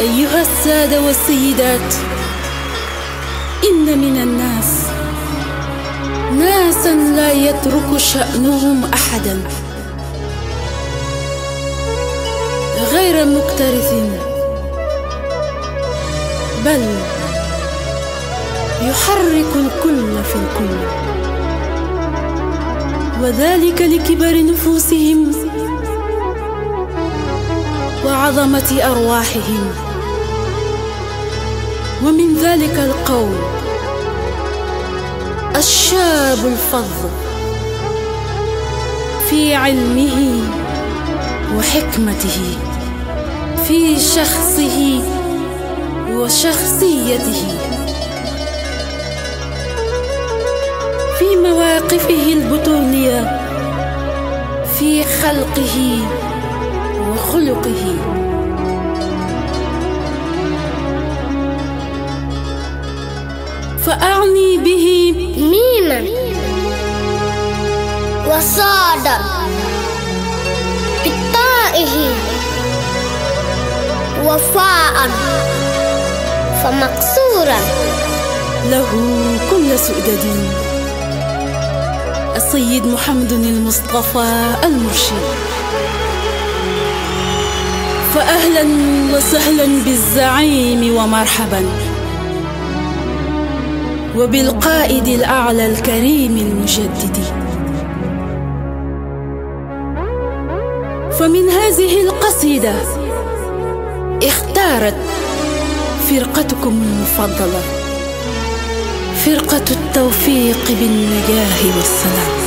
أيها السادة والسيدات إن من الناس ناسا لا يترك شأنهم أحدا غير مكترث بل يحرك الكل في الكل. وذلك لكبر نفوسهم وعظمة أرواحهم. ومن ذلك القول الشاب الفظ في علمه وحكمته في شخصه وشخصيته. في مواقفه البطولية في خلقه وخلقه. فأعني به. ميما وصادا بطائه. وفاء. فمقصورا. له كل سؤدد. السيد محمد المصطفى المرشد. فأهلا وسهلا بالزعيم ومرحبا. وبالقائد الأعلى الكريم المجدد. فمن هذه القصيدة اختارت فرقتكم المفضلة فرقة التوفيق بالنجاه والسلام.